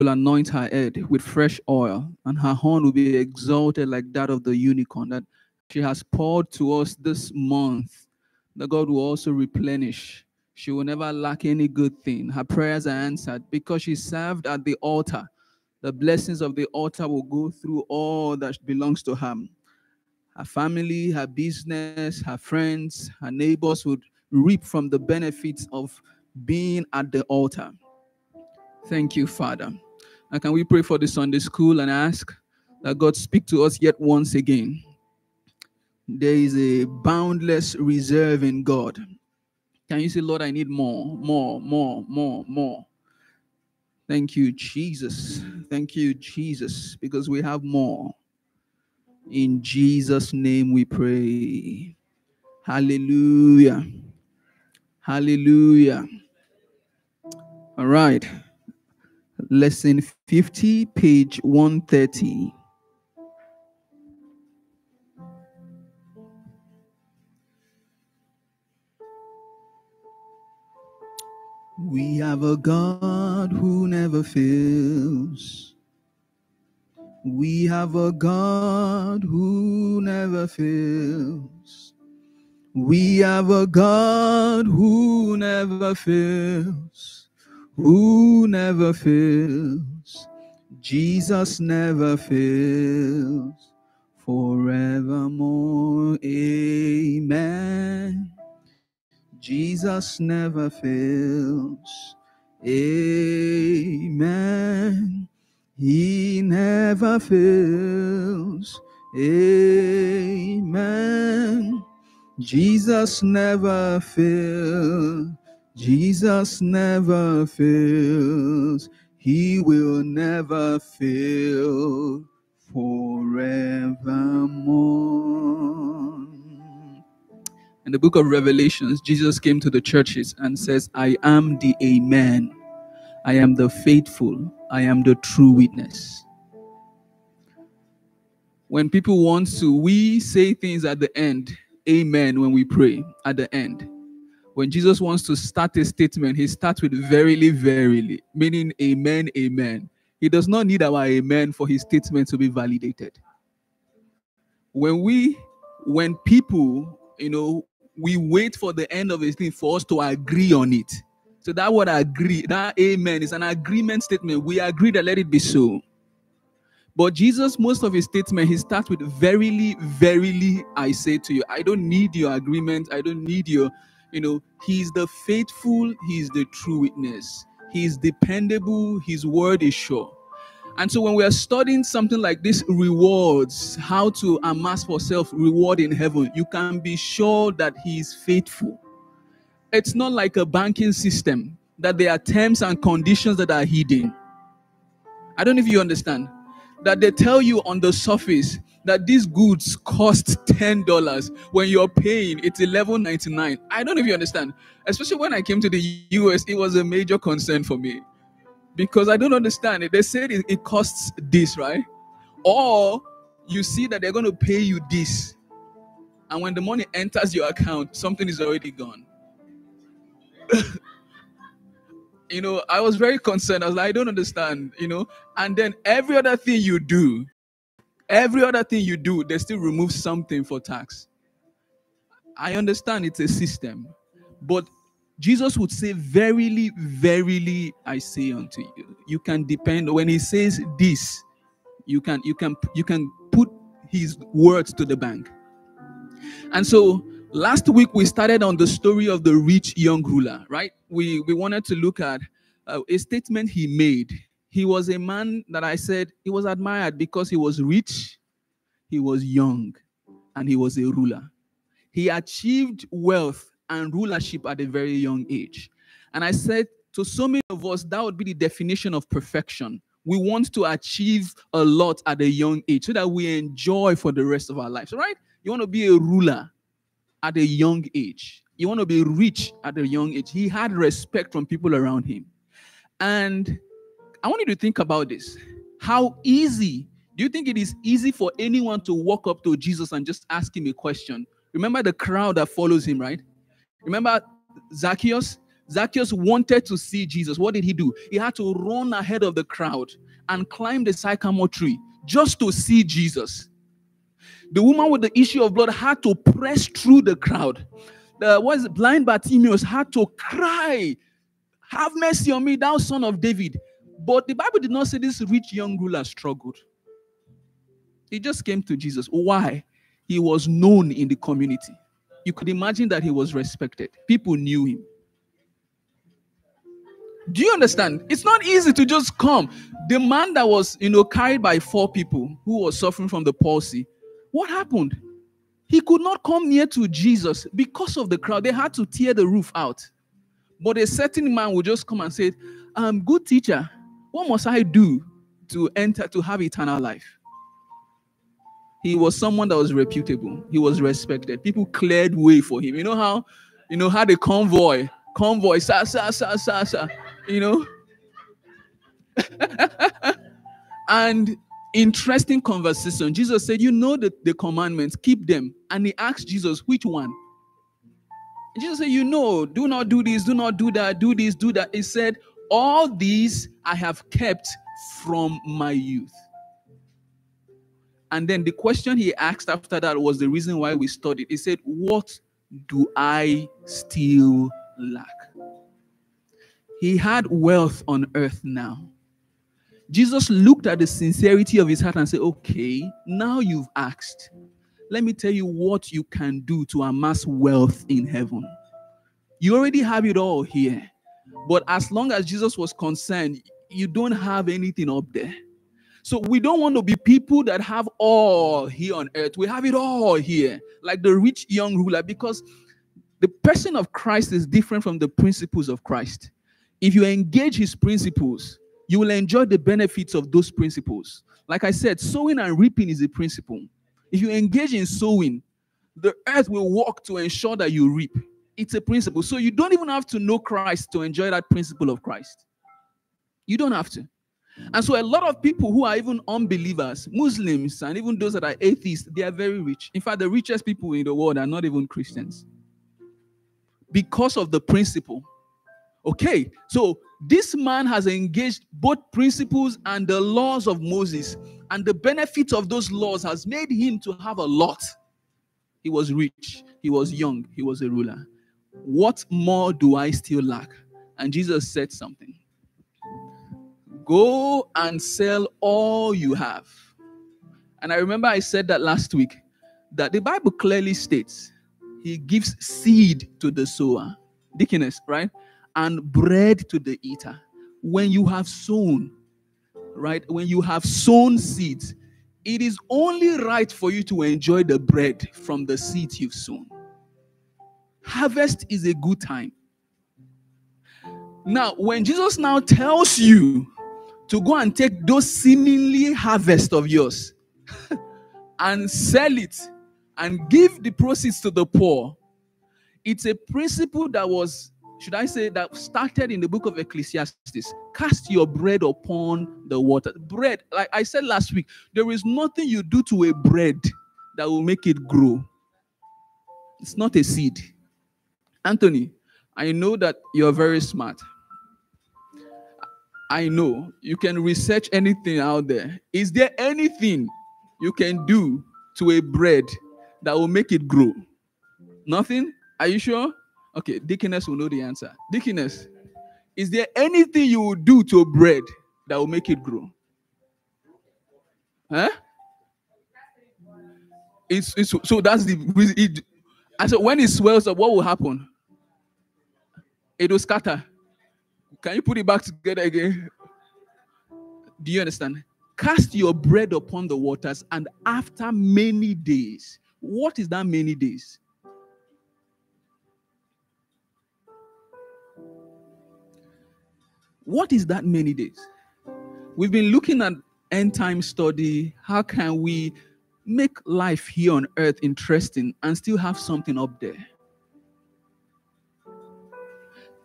will anoint her head with fresh oil, and her horn will be exalted like that of the unicorn that she has poured to us this month. The God will also replenish. She will never lack any good thing. Her prayers are answered because she served at the altar. The blessings of the altar will go through all that belongs to her. Her family, her business, her friends, her neighbors would reap from the benefits of being at the altar. Thank you, Father. And can we pray for the Sunday school and ask that God speak to us yet once again? There is a boundless reserve in God. Can you say, Lord, I need more, more, more, more, more? Thank you, Jesus. Thank you, Jesus, because we have more. In Jesus' name we pray. Hallelujah. Hallelujah. All right. Lesson 50, page 130. We have a God who never fails. We have a God who never fails. We have a God who never fails, who never fails. Jesus never fails forevermore. Amen. Jesus never fails. Amen. He never fails. Amen. Jesus never fails. Jesus never fails. He will never fail forevermore. In the book of Revelations, Jesus came to the churches and says, I am the Amen. I am the faithful. I am the true witness. When people want to, we say things at the end, Amen, when we pray at the end. When Jesus wants to start a statement, he starts with verily, verily, meaning Amen, Amen. He does not need our Amen for his statement to be validated. When we, when people, you know, we wait for the end of a thing for us to agree on it. So that word agree, that amen is an agreement statement. We agree that let it be so. But Jesus, most of his statement, he starts with verily, verily, I say to you. I don't need your agreement. I don't need your, you know, he's the faithful, he's the true witness. He's dependable, his word is sure. And so when we are studying something like this, rewards, how to amass for self reward in heaven, you can be sure that he is faithful. It's not like a banking system that there are terms and conditions that are hidden. I don't know if you understand that they tell you on the surface that these goods cost $10 when you're paying it's $11.99. I don't know if you understand. Especially when I came to the US, it was a major concern for me because I don't understand it. They said it, it costs this, right? Or you see that they're going to pay you this, and when the money enters your account, something is already gone. you know, I was very concerned. I was like, I don't understand, you know. And then every other thing you do, every other thing you do, they still remove something for tax. I understand it's a system, but Jesus would say, Verily, verily, I say unto you. You can depend when he says this, you can you can you can put his words to the bank. And so last week we started on the story of the rich young ruler, right? We we wanted to look at uh, a statement he made. He was a man that I said he was admired because he was rich, he was young, and he was a ruler. He achieved wealth and rulership at a very young age. And I said to so many of us, that would be the definition of perfection. We want to achieve a lot at a young age so that we enjoy for the rest of our lives, right? You want to be a ruler at a young age. You want to be rich at a young age. He had respect from people around him. And I want you to think about this. How easy do you think it is easy for anyone to walk up to Jesus and just ask him a question? Remember the crowd that follows him, right? Remember Zacchaeus? Zacchaeus wanted to see Jesus. What did he do? He had to run ahead of the crowd and climb the sycamore tree just to see Jesus. The woman with the issue of blood had to press through the crowd. The was blind Bartimaeus had to cry, "Have mercy on me, thou son of David." But the Bible did not say this rich young ruler struggled. He just came to Jesus. Why? He was known in the community. You could imagine that he was respected. People knew him. Do you understand? It's not easy to just come. The man that was, you know, carried by four people who was suffering from the palsy, what happened? He could not come near to Jesus because of the crowd. They had to tear the roof out. But a certain man would just come and say, um, good teacher, what must I do to enter to have eternal life? He was someone that was reputable. He was respected. People cleared way for him. You know how, you know, how the convoy, convoy, sa sa sa sa sa you know. and interesting conversation. Jesus said, You know the, the commandments, keep them. And he asked Jesus, Which one? And Jesus said, You know, do not do this, do not do that, do this, do that. He said, All these I have kept from my youth. And then the question he asked after that was the reason why we studied. He said, What do I still lack? He had wealth on earth now. Jesus looked at the sincerity of his heart and said, Okay, now you've asked. Let me tell you what you can do to amass wealth in heaven. You already have it all here. But as long as Jesus was concerned, you don't have anything up there. So we don't want to be people that have all here on earth. We have it all here, like the rich young ruler, because the person of Christ is different from the principles of Christ. If you engage his principles, you will enjoy the benefits of those principles. Like I said, sowing and reaping is a principle. If you engage in sowing, the earth will work to ensure that you reap. It's a principle. So you don't even have to know Christ to enjoy that principle of Christ. You don't have to. And so a lot of people who are even unbelievers, Muslims, and even those that are atheists, they are very rich. In fact, the richest people in the world are not even Christians. Because of the principle Okay, so this man has engaged both principles and the laws of Moses, and the benefit of those laws has made him to have a lot. He was rich, he was young, he was a ruler. What more do I still lack? And Jesus said something Go and sell all you have. And I remember I said that last week that the Bible clearly states he gives seed to the sower. Deaconess, right? And bread to the eater. When you have sown, right? When you have sown seeds, it is only right for you to enjoy the bread from the seeds you've sown. Harvest is a good time. Now, when Jesus now tells you to go and take those seemingly harvest of yours and sell it and give the proceeds to the poor, it's a principle that was should I say that started in the book of Ecclesiastes? Cast your bread upon the water. Bread, like I said last week, there is nothing you do to a bread that will make it grow. It's not a seed. Anthony, I know that you're very smart. I know you can research anything out there. Is there anything you can do to a bread that will make it grow? Nothing? Are you sure? Okay, Deaconess will know the answer. Deaconess, is there anything you will do to bread that will make it grow? Huh? It's, it's so that's the. I said when it swells up, what will happen? It will scatter. Can you put it back together again? Do you understand? Cast your bread upon the waters, and after many days, what is that many days? What is that many days? We've been looking at end time study. How can we make life here on earth interesting and still have something up there?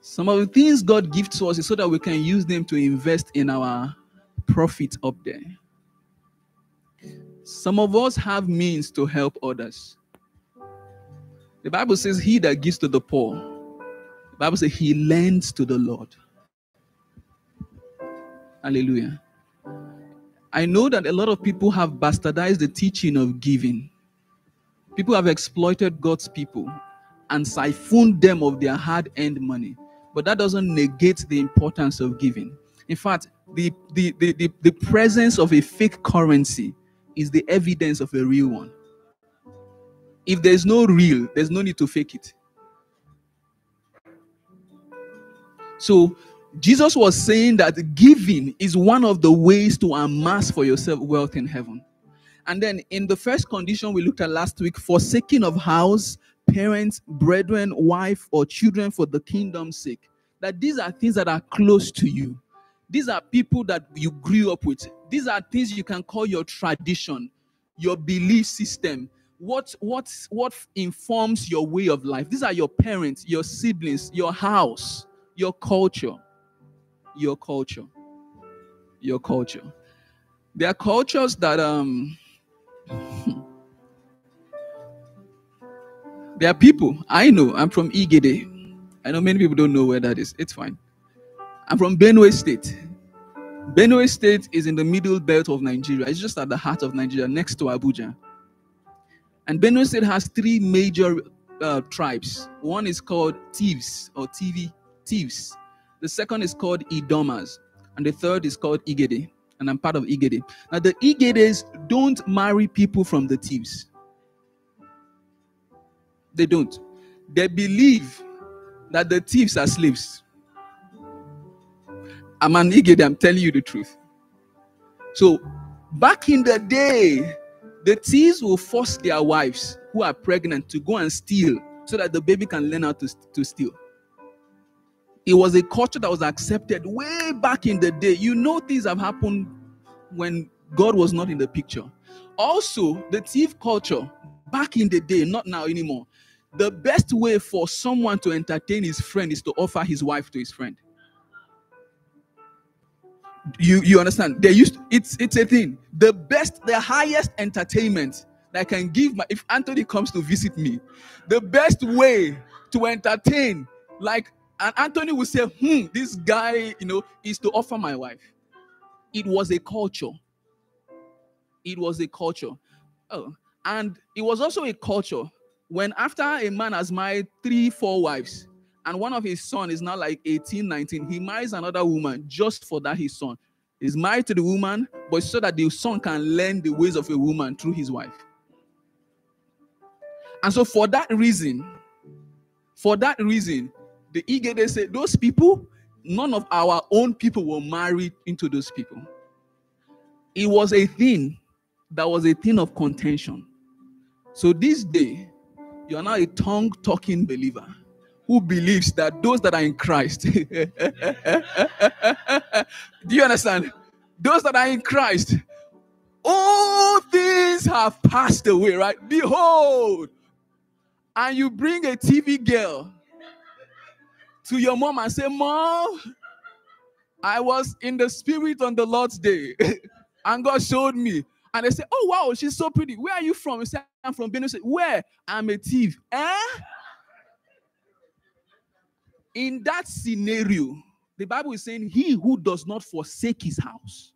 Some of the things God gives to us is so that we can use them to invest in our profit up there. Some of us have means to help others. The Bible says, He that gives to the poor Bible says he lends to the Lord. Hallelujah. I know that a lot of people have bastardized the teaching of giving. People have exploited God's people and siphoned them of their hard earned money. But that doesn't negate the importance of giving. In fact, the, the, the, the, the presence of a fake currency is the evidence of a real one. If there's no real, there's no need to fake it. So Jesus was saying that giving is one of the ways to amass for yourself wealth in heaven. And then in the first condition we looked at last week, forsaking of house, parents, brethren, wife, or children for the kingdom's sake. That these are things that are close to you. These are people that you grew up with. These are things you can call your tradition, your belief system. What what what informs your way of life? These are your parents, your siblings, your house, your culture your culture. Your culture. There are cultures that um there are people I know. I'm from Igede. I know many people don't know where that is. It's fine. I'm from Benue State. Benue State is in the middle belt of Nigeria. It's just at the heart of Nigeria, next to Abuja. And Benue State has three major uh, tribes. One is called Tivs or TV Tivs. The second is called Idomas. And the third is called Igede. And I'm part of Igede. Now, the Igedes don't marry people from the Tivs. They don't. They believe that the Tivs are slaves. I'm an Igede, I'm telling you the truth. So, back in the day, the Tivs will force their wives who are pregnant to go and steal so that the baby can learn how to, to steal. It was a culture that was accepted way back in the day. You know, things have happened when God was not in the picture. Also, the Tiv culture back in the day, not now anymore. The best way for someone to entertain his friend is to offer his wife to his friend. You you understand? They used to, it's it's a thing. The best, the highest entertainment that I can give my if Anthony comes to visit me, the best way to entertain, like and Anthony will say, hmm, this guy, you know, is to offer my wife. It was a culture. It was a culture. Oh, and it was also a culture when after a man has married three, four wives, and one of his son is now like 18, 19, he marries another woman just for that his son. He's married to the woman, but so that the son can learn the ways of a woman through his wife. And so for that reason, for that reason, the Igede said, Those people, none of our own people were married into those people. It was a thing that was a thing of contention. So this day, you are now a tongue talking believer who believes that those that are in Christ, do you understand? Those that are in Christ, all things have passed away, right? Behold, and you bring a TV girl to your mom and say, Mom, I was in the spirit on the Lord's day, and God showed me. And they say, Oh, wow, she's so pretty. Where are you from? You say, I'm from Benue. Say, Where? I'm a thief. Eh? In that scenario, the Bible is saying, He who does not forsake his house,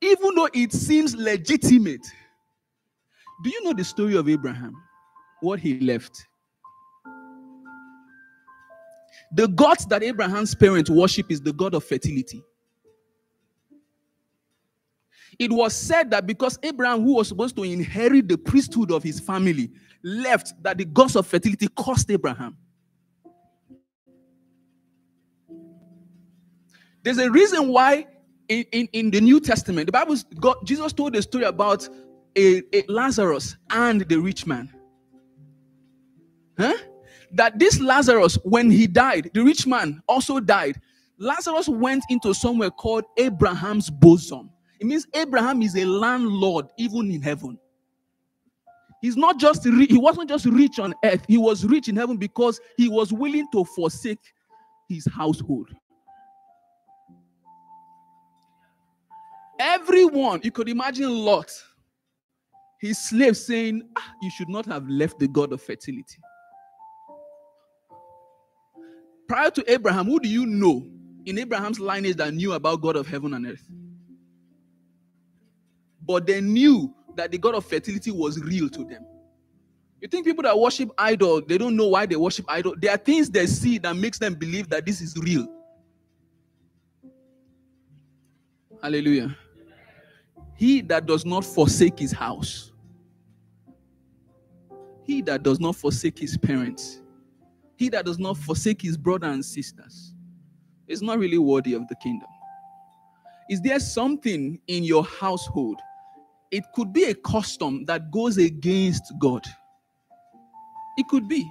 even though it seems legitimate. Do you know the story of Abraham? What he left. The God that Abraham's parents worship is the God of fertility. It was said that because Abraham, who was supposed to inherit the priesthood of his family, left, that the gods of fertility cost Abraham. There's a reason why in, in, in the New Testament, the Bible, Jesus told a story about a, a Lazarus and the rich man. Huh? That this Lazarus, when he died, the rich man also died. Lazarus went into somewhere called Abraham's bosom. It means Abraham is a landlord even in heaven. He's not just he wasn't just rich on earth, he was rich in heaven because he was willing to forsake his household. Everyone, you could imagine Lot his slave saying, ah, You should not have left the God of fertility. Prior to Abraham, who do you know in Abraham's lineage that knew about God of heaven and earth? But they knew that the God of fertility was real to them. You think people that worship idol, they don't know why they worship idol. There are things they see that makes them believe that this is real. Hallelujah. He that does not forsake his house, he that does not forsake his parents, he that does not forsake his brother and sisters is not really worthy of the kingdom. Is there something in your household? It could be a custom that goes against God. It could be.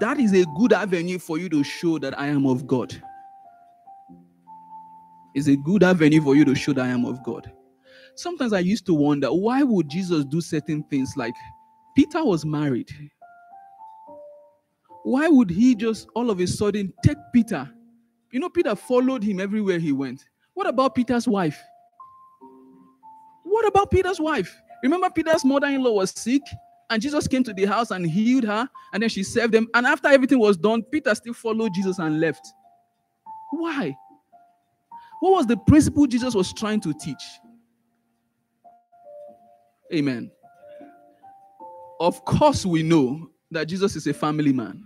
That is a good avenue for you to show that I am of God. It's a good avenue for you to show that I am of God. Sometimes I used to wonder why would Jesus do certain things like Peter was married. Why would he just all of a sudden take Peter? You know, Peter followed him everywhere he went. What about Peter's wife? What about Peter's wife? Remember, Peter's mother in law was sick, and Jesus came to the house and healed her, and then she served them. And after everything was done, Peter still followed Jesus and left. Why? What was the principle Jesus was trying to teach? Amen. Of course, we know that Jesus is a family man.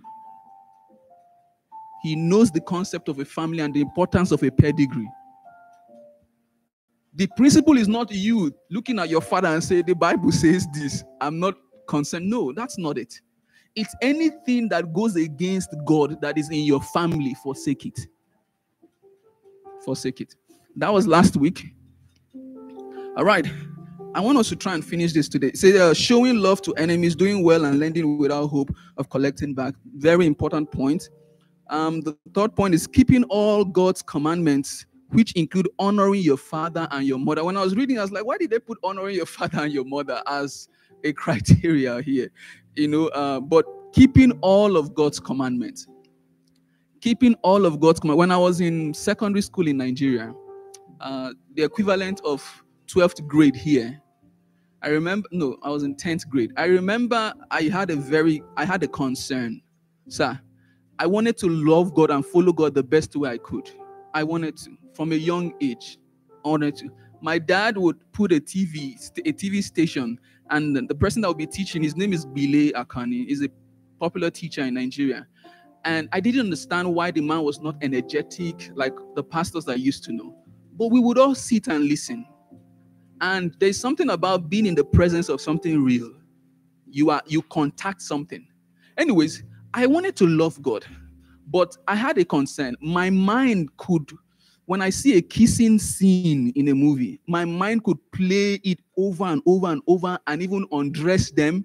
He knows the concept of a family and the importance of a pedigree. The principle is not you looking at your father and say, The Bible says this. I'm not concerned. No, that's not it. It's anything that goes against God that is in your family, forsake it. Forsake it. That was last week. All right. I want us to try and finish this today. Say, uh, showing love to enemies, doing well, and lending without hope of collecting back. Very important point. Um, the third point is keeping all God's commandments, which include honoring your father and your mother. When I was reading, I was like, why did they put honoring your father and your mother as a criteria here? You know, uh, but keeping all of God's commandments. Keeping all of God's commandments. When I was in secondary school in Nigeria, uh, the equivalent of 12th grade here, I remember, no, I was in 10th grade. I remember I had a very, I had a concern. Sir, I wanted to love God and follow God the best way I could. I wanted to, from a young age. I wanted to. My dad would put a TV, a TV station, and the person that would be teaching, his name is Bile Akani, is a popular teacher in Nigeria. And I didn't understand why the man was not energetic like the pastors I used to know. But we would all sit and listen. And there's something about being in the presence of something real. You are you contact something. Anyways, I wanted to love God, but I had a concern. My mind could, when I see a kissing scene in a movie, my mind could play it over and over and over and even undress them.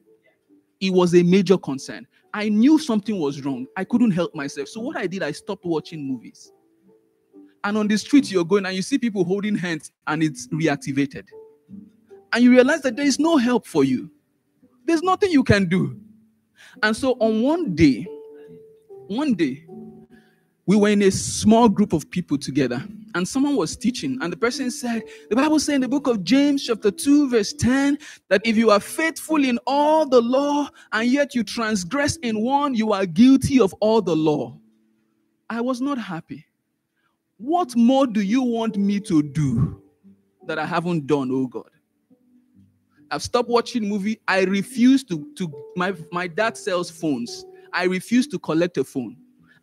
It was a major concern. I knew something was wrong. I couldn't help myself. So what I did, I stopped watching movies. And on the street, you're going and you see people holding hands and it's reactivated and you realize that there is no help for you. There's nothing you can do. And so on one day, one day, we were in a small group of people together, and someone was teaching, and the person said, The Bible says in the book of James, chapter 2, verse 10, that if you are faithful in all the law and yet you transgress in one, you are guilty of all the law. I was not happy. What more do you want me to do that I haven't done, oh God? I've stopped watching movie. I refuse to to my my dad sells phones. I refuse to collect a phone.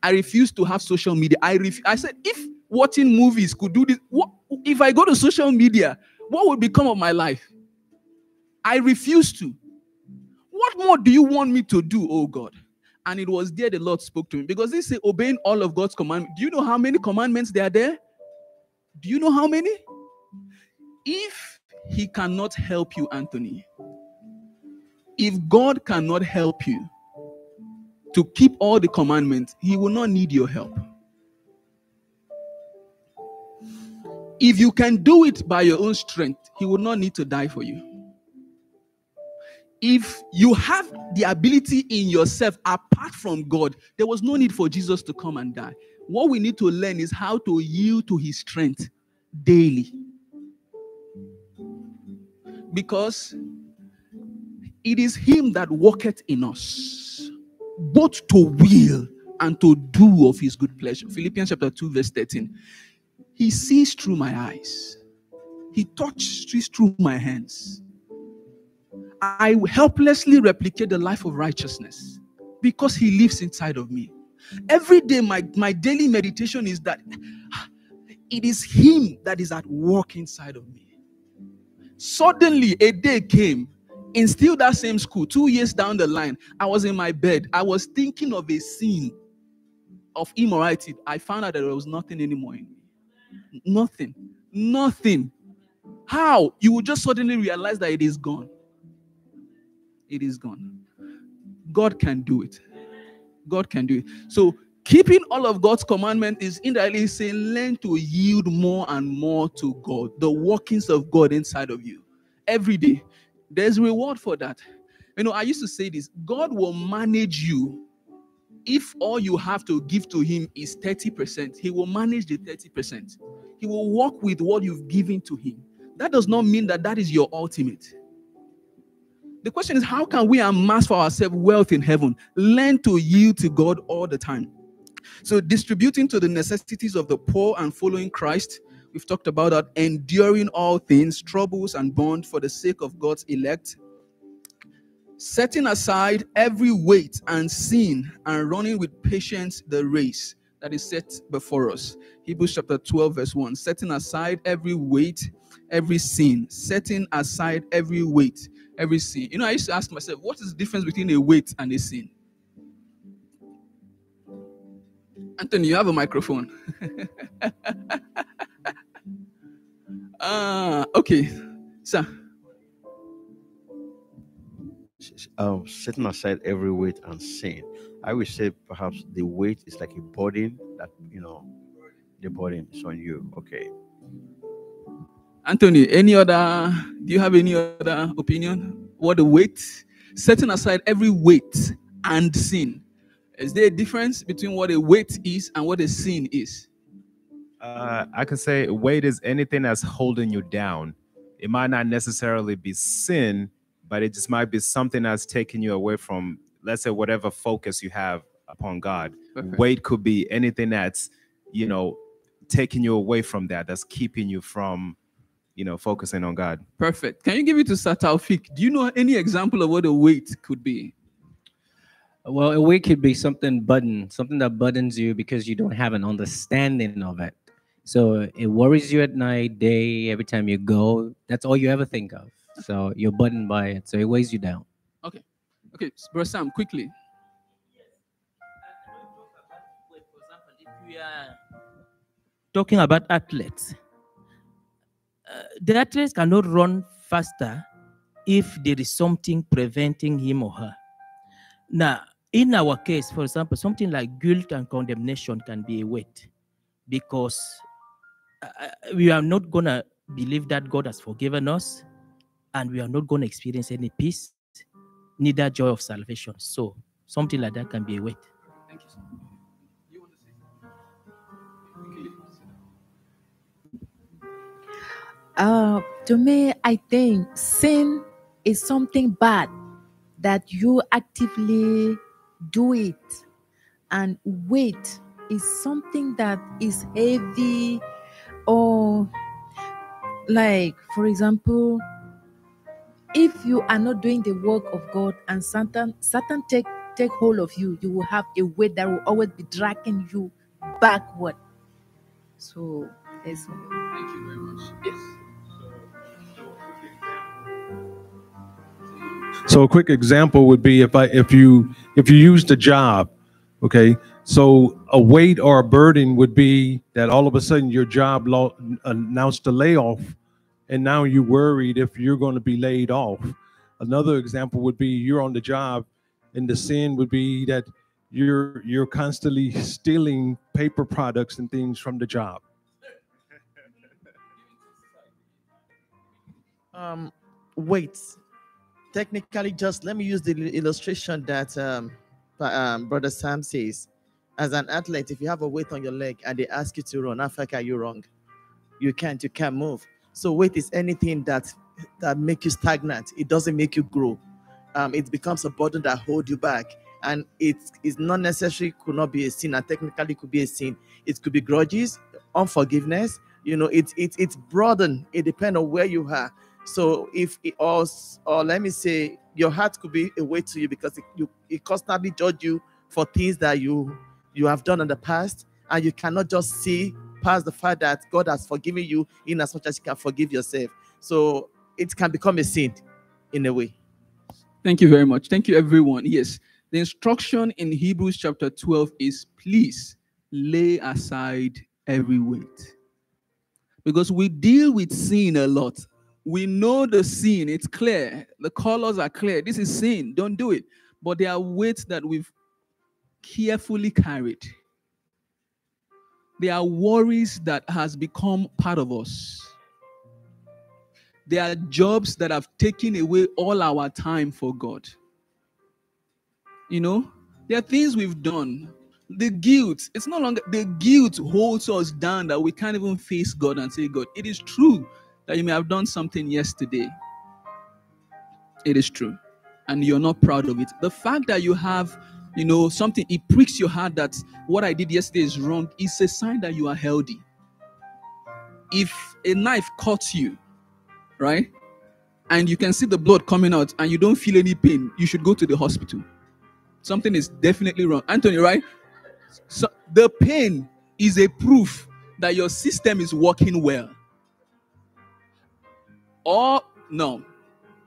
I refuse to have social media. I ref, I said if watching movies could do this, what if I go to social media? What would become of my life? I refuse to. What more do you want me to do, oh God? And it was there the Lord spoke to me because they say obeying all of God's commandments. Do you know how many commandments there are there? Do you know how many? If he cannot help you, Anthony. If God cannot help you to keep all the commandments, He will not need your help. If you can do it by your own strength, He will not need to die for you. If you have the ability in yourself apart from God, there was no need for Jesus to come and die. What we need to learn is how to yield to His strength daily. Because it is him that worketh in us, both to will and to do of his good pleasure. Philippians chapter 2, verse 13. He sees through my eyes, he touches through my hands. I helplessly replicate the life of righteousness because he lives inside of me. Every day, my, my daily meditation is that it is him that is at work inside of me. Suddenly, a day came in still that same school, two years down the line, I was in my bed. I was thinking of a scene of immorality. I found out that there was nothing anymore in me. Nothing. Nothing. How? You will just suddenly realize that it is gone. It is gone. God can do it. God can do it. So keeping all of God's commandment is indirectly saying learn to yield more and more to God, the workings of God inside of you every day. There's reward for that. You know, I used to say this God will manage you if all you have to give to Him is 30%. He will manage the 30%. He will work with what you've given to Him. That does not mean that that is your ultimate. The question is, how can we amass for ourselves wealth in heaven? Learn to yield to God all the time. So, distributing to the necessities of the poor and following Christ, we've talked about that, enduring all things, troubles and bond for the sake of God's elect, setting aside every weight and sin and running with patience the race that is set before us. Hebrews chapter 12, verse 1 setting aside every weight, every sin, setting aside every weight every sin. You know, I used to ask myself, what is the difference between a weight and a sin? Anthony, you have a microphone. Ah, uh, okay, sir. Um, setting aside every weight and sin. I would say perhaps the weight is like a burden that you know, the burden is on you. Okay. Anthony, any other? Do you have any other opinion? What the weight? Setting aside every weight and sin. Is there a difference between what a weight is and what a sin is? Uh, I can say weight is anything that's holding you down. It might not necessarily be sin, but it just might be something that's taking you away from, let's say, whatever focus you have upon God. Perfect. Weight could be anything that's, you know, taking you away from that, that's keeping you from you know, focusing on God. Perfect. Can you give it to Sataufik? Do you know any example of what a weight could be? Well, a weight could be something button, something that buttons you because you don't have an understanding of it. So it worries you at night, day, every time you go. That's all you ever think of. So you're buttoned by it. So it weighs you down. Okay. Okay, Bro Sam, quickly. talking about athletes, uh, the athlete cannot run faster if there is something preventing him or her. Now, in our case, for example, something like guilt and condemnation can be a weight because uh, uh we are not going to believe that God has forgiven us and we are not going to experience any peace, neither joy of salvation. So, something like that can be a weight. Thank you so much. Uh, to me, I think sin is something bad that you actively do it, and weight is something that is heavy, or like, for example, if you are not doing the work of God and Satan, Satan take take hold of you, you will have a weight that will always be dragging you backward. So, thank you very much. Yes. So a quick example would be if I if you if you used a job, okay. So a weight or a burden would be that all of a sudden your job lo- announced a layoff, and now you're worried if you're going to be laid off. Another example would be you're on the job, and the sin would be that you're you're constantly stealing paper products and things from the job. Um, weights technically just let me use the illustration that um, um, brother sam says as an athlete if you have a weight on your leg and they ask you to run can you run you can't you can't move so weight is anything that that make you stagnant it doesn't make you grow um, it becomes a burden that hold you back. And it is not necessarily could not be a sin, and technically could be a sin. It could be grudges, unforgiveness. You know, it's it's it's broadened. It depends on where you are. So if it or, s- or let me say your heart could be a weight to you because it, you it constantly judge you for things that you you have done in the past, and you cannot just see past the fact that God has forgiven you in as much as you can forgive yourself. So it can become a sin in a way. Thank you very much. Thank you, everyone. Yes, the instruction in Hebrews chapter 12 is please lay aside every weight. Because we deal with sin a lot. We know the sin, it's clear. The colors are clear. This is sin. Don't do it. But there are weights that we've carefully carried. There are worries that has become part of us. There are jobs that have taken away all our time for God. You know, there are things we've done. The guilt, it's no longer the guilt holds us down that we can't even face God and say, God, it is true that you may have done something yesterday. It is true. And you're not proud of it. The fact that you have, you know, something, it pricks your heart that what I did yesterday is wrong, is a sign that you are healthy. If a knife cuts you, right? And you can see the blood coming out and you don't feel any pain, you should go to the hospital. Something is definitely wrong. Anthony, right? So the pain is a proof that your system is working well. Or no.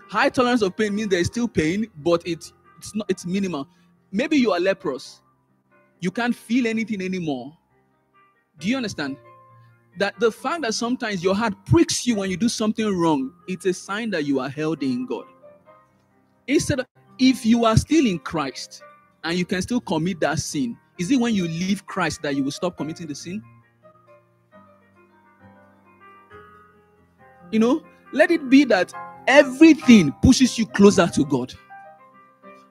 High tolerance of pain means there is still pain, but it, it's not it's minimal. Maybe you are leprous. You can't feel anything anymore. Do you understand? that the fact that sometimes your heart pricks you when you do something wrong, it's a sign that you are healthy in God. Instead, of, if you are still in Christ and you can still commit that sin, is it when you leave Christ that you will stop committing the sin? You know, let it be that everything pushes you closer to God.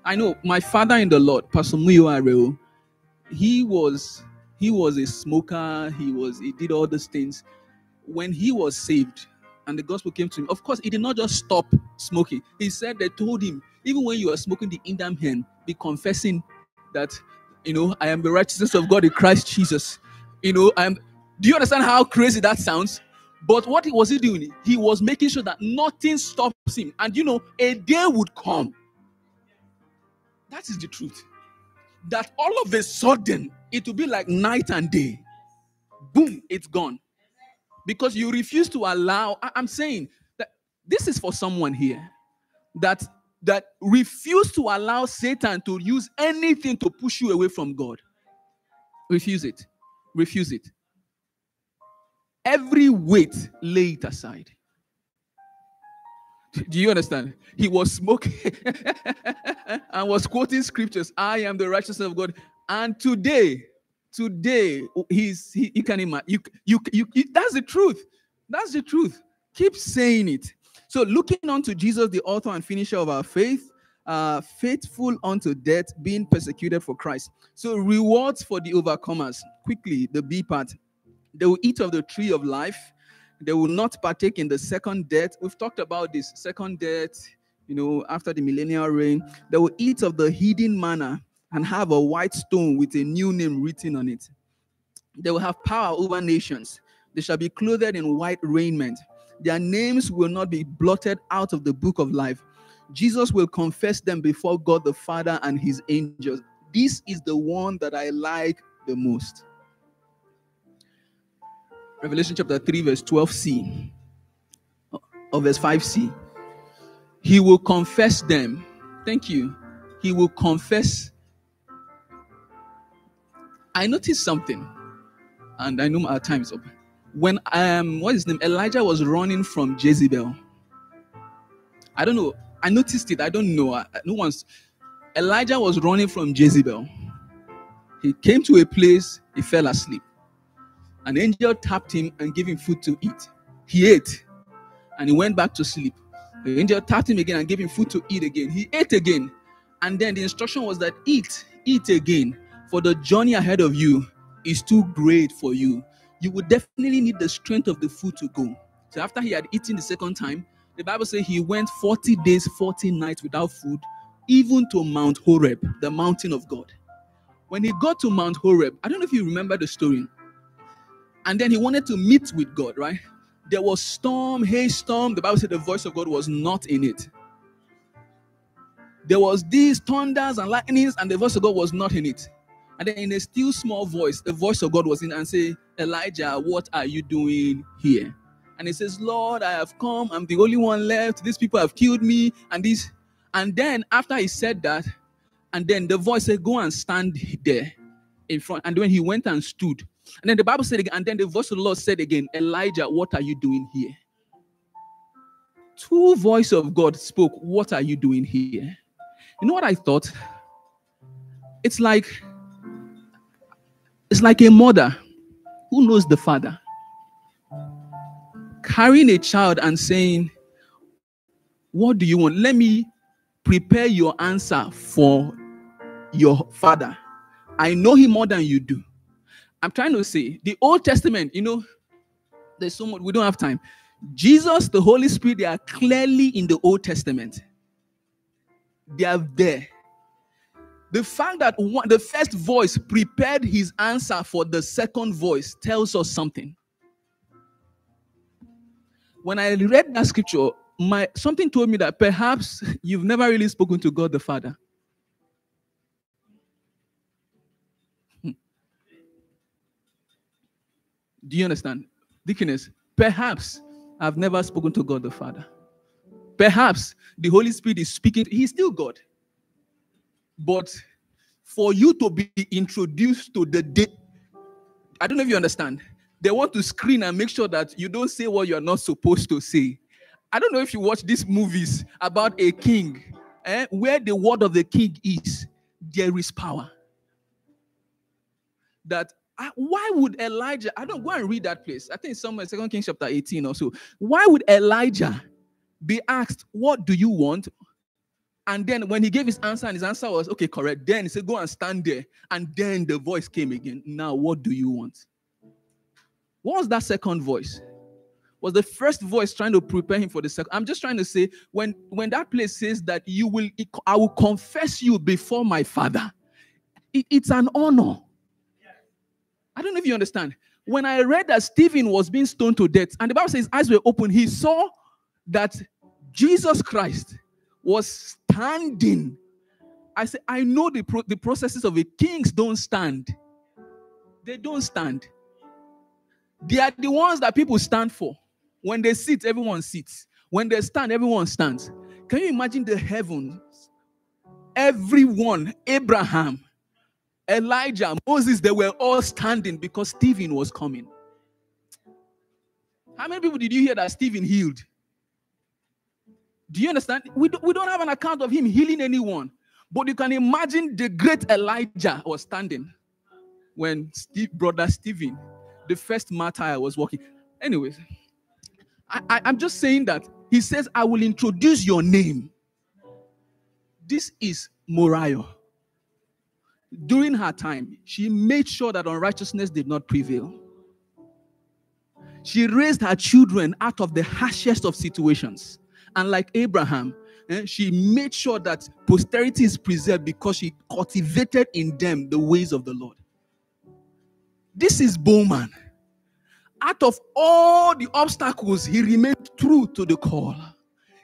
I know my father in the Lord, Pastor Muyo Areo, he was he was a smoker he was he did all these things. When he was saved and the gospel came to him of course he did not just stop smoking. He said they told him even when you are smoking the indam hen be confessing that you know i am the righteousness of god in christ jesus. You know i am do you understand how crazy that sounds but what he was he doing he was making sure that nothing stops him and you know a day would come that is the truth that all of a sudden it will be like night and day. Boom, it's gone. Because you refuse to allow. I- I'm saying that this is for someone here that that refuse to allow Satan to use anything to push you away from God. Refuse it. Refuse it. Every weight, lay it aside. Do you understand? He was smoking and was quoting scriptures. I am the righteousness of God. And today, today, he's he, you can imagine. You, you, you, you, that's the truth. That's the truth. Keep saying it. So, looking unto Jesus, the author and finisher of our faith, uh, faithful unto death, being persecuted for Christ. So, rewards for the overcomers. Quickly, the B part. They will eat of the tree of life. They will not partake in the second death. We've talked about this second death, you know, after the millennial reign. They will eat of the hidden manna and have a white stone with a new name written on it. They will have power over nations. They shall be clothed in white raiment. Their names will not be blotted out of the book of life. Jesus will confess them before God the Father and his angels. This is the one that I like the most. Revelation chapter 3, verse 12c, or verse 5c. He will confess them. Thank you. He will confess. I noticed something, and I know our time is up. When um, what is his name? Elijah was running from Jezebel. I don't know. I noticed it. I don't know. I, no one's. Elijah was running from Jezebel. He came to a place. He fell asleep. An angel tapped him and gave him food to eat. He ate and he went back to sleep. The angel tapped him again and gave him food to eat again. He ate again. And then the instruction was that eat, eat again, for the journey ahead of you is too great for you. You would definitely need the strength of the food to go. So after he had eaten the second time, the Bible says he went 40 days, 40 nights without food, even to Mount Horeb, the mountain of God. When he got to Mount Horeb, I don't know if you remember the story. And then he wanted to meet with God, right? There was storm, hailstorm. The Bible said the voice of God was not in it. There was these thunders and lightnings, and the voice of God was not in it. And then in a still small voice, the voice of God was in and say, Elijah, what are you doing here? And he says, Lord, I have come. I'm the only one left. These people have killed me. And this, and then after he said that, and then the voice said, Go and stand there in front. And when he went and stood, and then the Bible said again, and then the voice of the Lord said again, Elijah, what are you doing here? Two voice of God spoke, What are you doing here? You know what I thought? It's like it's like a mother who knows the father carrying a child and saying, What do you want? Let me prepare your answer for your father. I know him more than you do. I'm trying to say the Old Testament, you know, there's so much, we don't have time. Jesus, the Holy Spirit, they are clearly in the Old Testament. They are there. The fact that one, the first voice prepared his answer for the second voice tells us something. When I read that scripture, my something told me that perhaps you've never really spoken to God the Father. Do you understand? Deaconess, perhaps I've never spoken to God the Father. Perhaps the Holy Spirit is speaking, He's still God. But for you to be introduced to the day, I don't know if you understand. They want to screen and make sure that you don't say what you're not supposed to say. I don't know if you watch these movies about a king, eh, where the word of the king is, there is power. That I, why would Elijah? I don't go and read that place. I think somewhere Second Kings chapter 18 or so. Why would Elijah be asked, What do you want? And then when he gave his answer, and his answer was, Okay, correct. Then he said, Go and stand there. And then the voice came again. Now, what do you want? What was that second voice? Was the first voice trying to prepare him for the second? I'm just trying to say, when when that place says that you will, I will confess you before my father, it, it's an honor. I don't know if you understand. When I read that Stephen was being stoned to death, and the Bible says his eyes were open, he saw that Jesus Christ was standing. I said, I know the, pro- the processes of a kings don't stand. They don't stand. They are the ones that people stand for. When they sit, everyone sits. When they stand, everyone stands. Can you imagine the heavens? Everyone, Abraham, Elijah, Moses, they were all standing because Stephen was coming. How many people did you hear that Stephen healed? Do you understand? We, do, we don't have an account of him healing anyone. But you can imagine the great Elijah was standing when Steve, brother Stephen, the first martyr, was walking. Anyways, I, I, I'm just saying that he says, I will introduce your name. This is Moriah. During her time, she made sure that unrighteousness did not prevail. She raised her children out of the harshest of situations. And like Abraham, eh, she made sure that posterity is preserved because she cultivated in them the ways of the Lord. This is Bowman. Out of all the obstacles, he remained true to the call.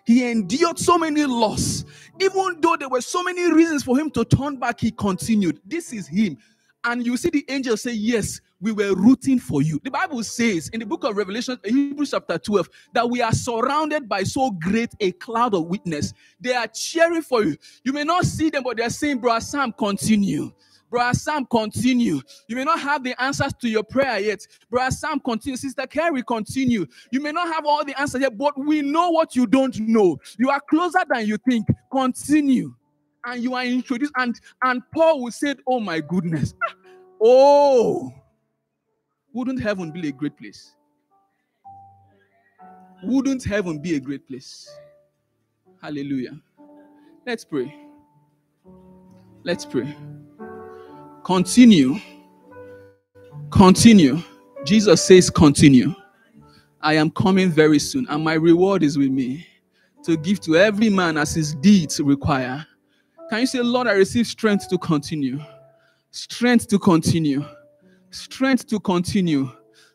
He endured so many loss. Even though there were so many reasons for him to turn back, he continued. This is him. And you see the angel say, Yes, we were rooting for you. The Bible says in the book of Revelation, Hebrews chapter 12, that we are surrounded by so great a cloud of witness. They are cheering for you. You may not see them, but they are saying, Bro, Sam, continue. Brother Sam, continue. You may not have the answers to your prayer yet. Brother Sam, continue. Sister Carrie, continue. You may not have all the answers yet, but we know what you don't know. You are closer than you think. Continue. And you are introduced. And, and Paul will say, Oh my goodness. Oh, wouldn't heaven be a great place? Wouldn't heaven be a great place? Hallelujah. Let's pray. Let's pray. Continue. Continue. Jesus says, Continue. I am coming very soon, and my reward is with me to give to every man as his deeds require. Can you say, Lord, I receive strength to continue? Strength to continue. Strength to continue.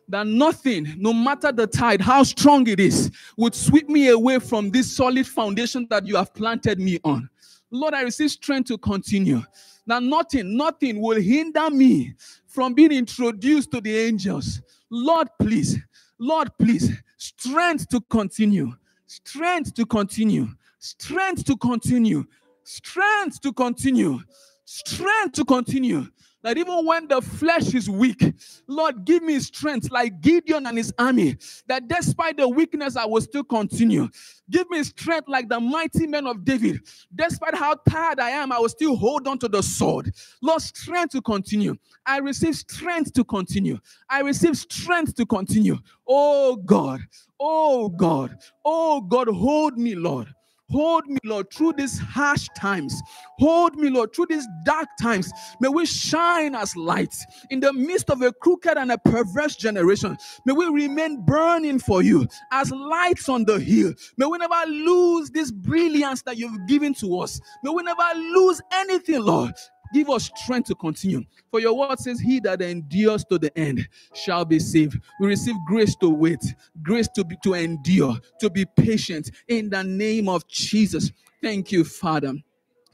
That nothing, no matter the tide, how strong it is, would sweep me away from this solid foundation that you have planted me on. Lord, I receive strength to continue. That nothing, nothing will hinder me from being introduced to the angels. Lord, please, Lord, please, strength to continue, strength to continue, strength to continue, strength to continue, strength to continue. That even when the flesh is weak, Lord, give me strength like Gideon and his army. That despite the weakness, I will still continue. Give me strength like the mighty men of David. Despite how tired I am, I will still hold on to the sword. Lord, strength to continue. I receive strength to continue. I receive strength to continue. Oh God, oh God, oh God, hold me, Lord. Hold me, Lord, through these harsh times. Hold me, Lord, through these dark times. May we shine as lights in the midst of a crooked and a perverse generation. May we remain burning for you as lights on the hill. May we never lose this brilliance that you've given to us. May we never lose anything, Lord. Give us strength to continue. For your word says, He that endures to the end shall be saved. We receive grace to wait, grace to be to endure, to be patient in the name of Jesus. Thank you, Father.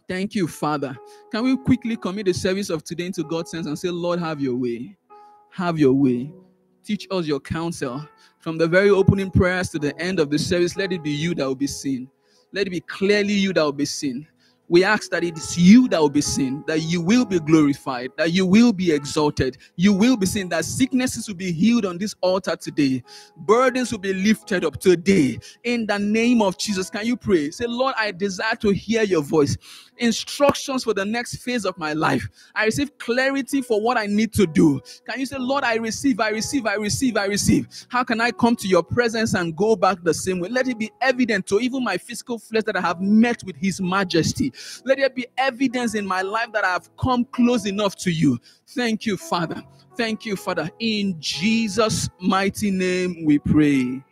Thank you, Father. Can we quickly commit the service of today into God's hands and say, Lord, have your way. Have your way. Teach us your counsel. From the very opening prayers to the end of the service, let it be you that will be seen. Let it be clearly you that will be seen we ask that it is you that will be seen, that you will be glorified, that you will be exalted, you will be seen, that sicknesses will be healed on this altar today, burdens will be lifted up today. In the name of Jesus, can you pray? Say, Lord, I desire to hear your voice instructions for the next phase of my life. I receive clarity for what I need to do. Can you say, Lord, I receive, I receive, I receive, I receive? How can I come to your presence and go back the same way? Let it be evident to even my physical flesh that I have met with his majesty. Let there be evidence in my life that I have come close enough to you. Thank you, Father. Thank you, Father. In Jesus' mighty name we pray.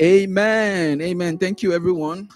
Amen. Amen. Thank you, everyone.